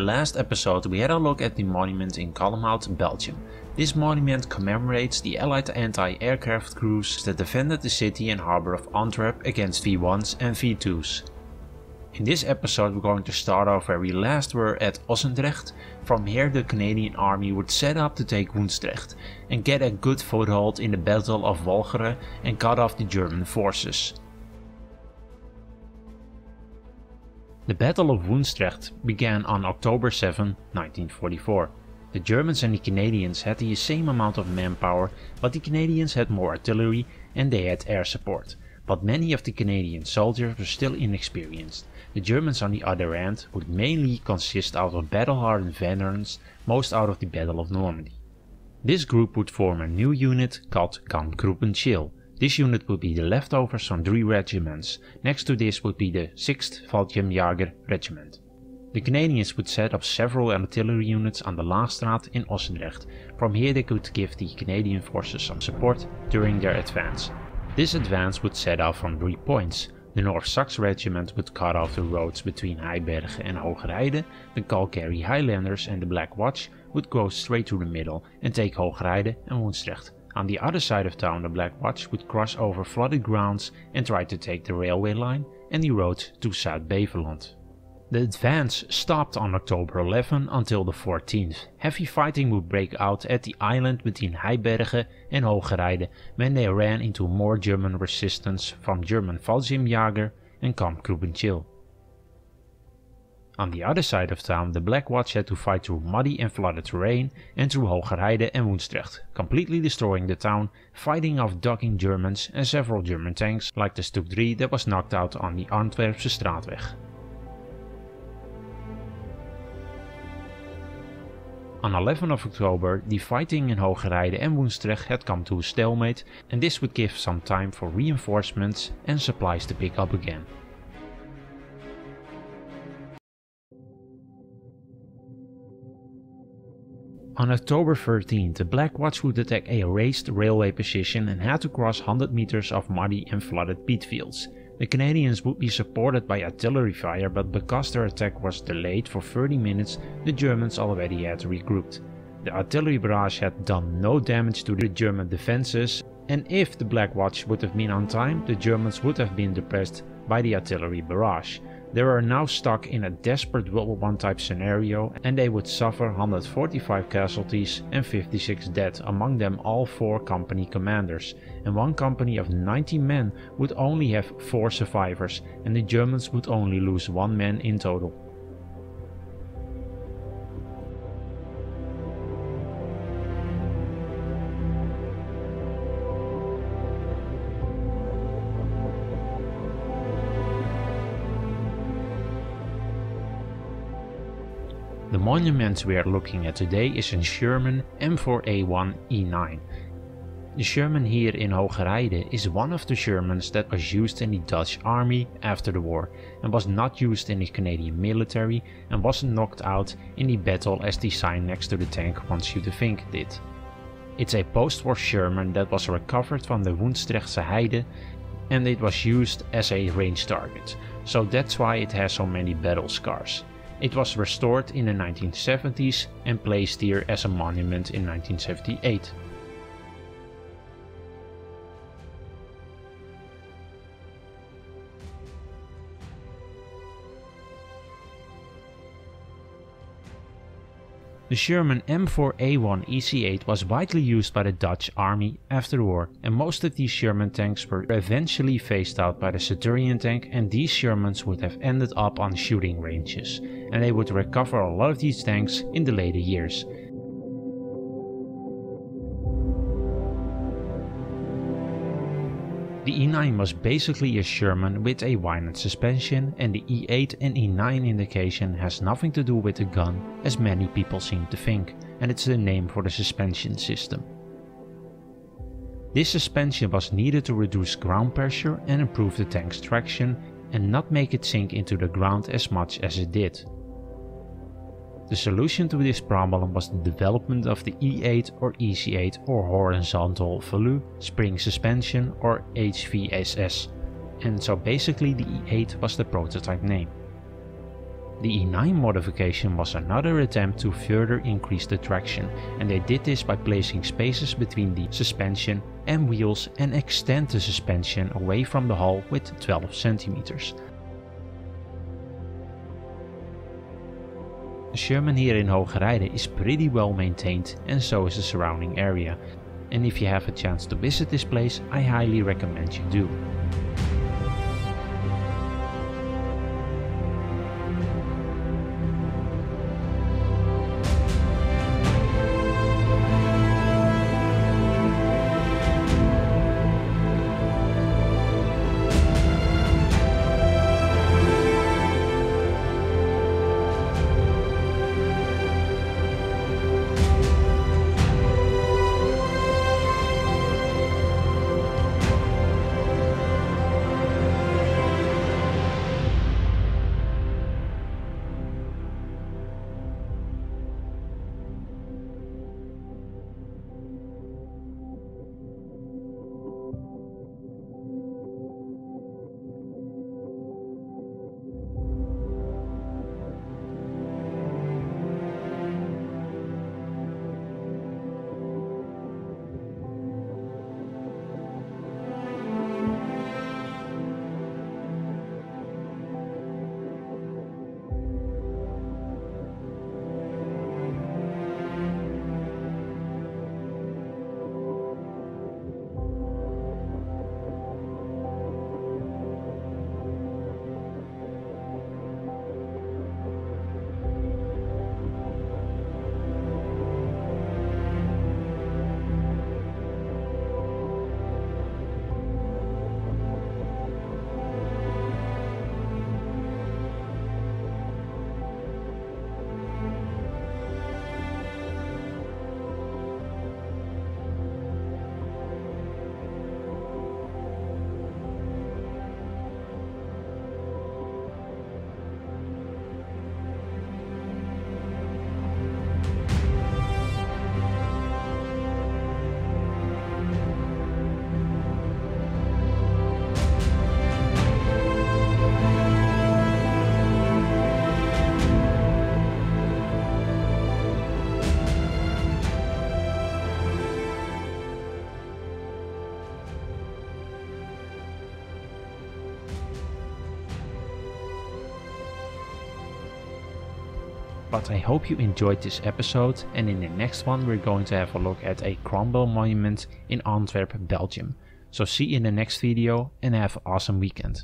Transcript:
The last episode we had a look at the monument in Kalmhout, Belgium. This monument commemorates the Allied anti-aircraft crews that defended the city and harbour of Antwerp against V1s and V2s. In this episode we're going to start off where we last were at Ossendrecht. From here the Canadian army would set up to take Woensdrecht and get a good foothold in the Battle of Walcheren and cut off the German forces. The Battle of Woensdrecht began on October 7, 1944. The Germans and the Canadians had the same amount of manpower, but the Canadians had more artillery and they had air support. But many of the Canadian soldiers were still inexperienced. The Germans on the other hand would mainly consist out of battle-hardened veterans, most out of the Battle of Normandy. This group would form a new unit called Kampfgruppen Schill. This unit would be the leftovers from three regiments. Next to this would be the 6th Fallschirmjäger Regiment. The Canadians would set up several artillery units on the Laagstraat in Ossendrecht. From here they could give the Canadian forces some support during their advance. This advance would set off from three points. The North Sax Regiment would cut off the roads between Huijbergen and Hoogerheide, the Calgary Highlanders and the Black Watch would go straight to the middle and take Hoogerheide and Woensdrecht. On the other side of town the Black Watch would cross over flooded grounds and try to take the railway line and the road to South Beveland. The advance stopped on October 11 until the 14th. Heavy fighting would break out at the island between Huijbergen and Hoogerheide when they ran into more German resistance from German Fallschirmjäger and Kampfgruppen Schill. On the other side of town, the Black Watch had to fight through muddy and flooded terrain and through Hoogerheide and Woensdrecht, completely destroying the town, fighting off ducking Germans and several German tanks like the StuG 3 that was knocked out on the Antwerpse Straatweg. On 11 of October, the fighting in Hoogerheide and Woensdrecht had come to a stalemate and this would give some time for reinforcements and supplies to pick up again. On October 13, the Black Watch would attack a raised railway position and had to cross 100 meters of muddy and flooded peat fields. The Canadians would be supported by artillery fire but because their attack was delayed for 30 minutes the Germans already had regrouped. The artillery barrage had done no damage to the German defenses and if the Black Watch would have been on time the Germans would have been depressed by the artillery barrage. They were now stuck in a desperate World War I type scenario and they would suffer 145 casualties and 56 dead, among them all 4 company commanders, and one company of 90 men would only have 4 survivors and the Germans would only lose 1 man in total. The monument we are looking at today is a Sherman M4A1 E9. The Sherman here in Hoogerheide is one of the Shermans that was used in the Dutch army after the war and was not used in the Canadian military and wasn't knocked out in the battle as the sign next to the tank wants you to think it did. It's a post-war Sherman that was recovered from the Woensdrechtse Heide and it was used as a range target, so that's why it has so many battle scars. It was restored in the 1970s and placed here as a monument in 1978. The Sherman M4A1 EC8 was widely used by the Dutch army after the war and most of these Sherman tanks were eventually phased out by the Centurion tank and these Shermans would have ended up on shooting ranges and they would recover a lot of these tanks in the later years. The E9 was basically a Sherman with a Wynant suspension and the E8 and E9 indication has nothing to do with the gun as many people seem to think and it's the name for the suspension system. This suspension was needed to reduce ground pressure and improve the tank's traction and not make it sink into the ground as much as it did. The solution to this problem was the development of the E8 or EC8 or horizontal volute spring suspension or HVSS and so basically the E8 was the prototype name. The E9 modification was another attempt to further increase the traction and they did this by placing spaces between the suspension and wheels and extend the suspension away from the hull with 12 centimeters. The Sherman here in Hoogerheide is pretty well maintained and so is the surrounding area. And if you have a chance to visit this place, I highly recommend you do. But I hope you enjoyed this episode and in the next one we're going to have a look at a Cromwell monument in Antwerp, Belgium. So see you in the next video and have an awesome weekend.